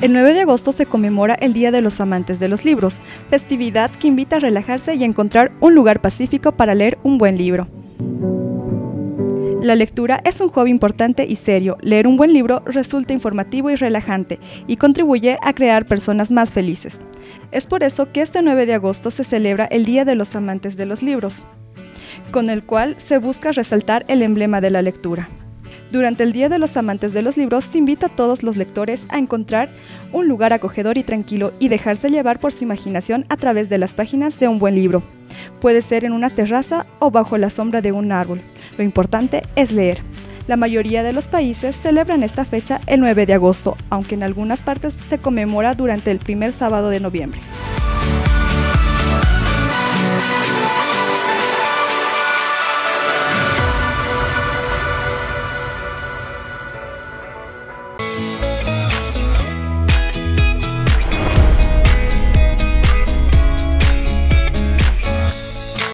El 9 de agosto se conmemora el Día de los Amantes de los Libros, festividad que invita a relajarse y encontrar un lugar pacífico para leer un buen libro. La lectura es un hobby importante y serio. Leer un buen libro resulta informativo y relajante y contribuye a crear personas más felices. Es por eso que este 9 de agosto se celebra el Día de los Amantes de los Libros, con el cual se busca resaltar el emblema de la lectura. Durante el Día de los Amantes de los Libros se invita a todos los lectores a encontrar un lugar acogedor y tranquilo y dejarse llevar por su imaginación a través de las páginas de un buen libro. Puede ser en una terraza o bajo la sombra de un árbol. Lo importante es leer. La mayoría de los países celebran esta fecha el 9 de agosto, aunque en algunas partes se conmemora durante el primer sábado de noviembre.